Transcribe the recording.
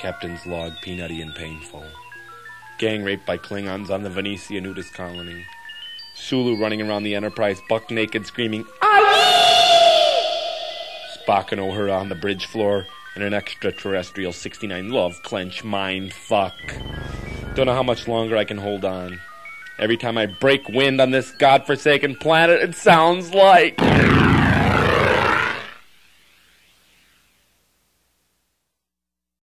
Captain's log peanutty and painful. Gang raped by Klingons on the Venetia nudist colony. Sulu running around the Enterprise buck naked screaming, Spock and Uhura on the bridge floor in an extraterrestrial 69 love clench mind fuck. Don't know how much longer I can hold on. Every time I break wind on this godforsaken planet, it sounds like.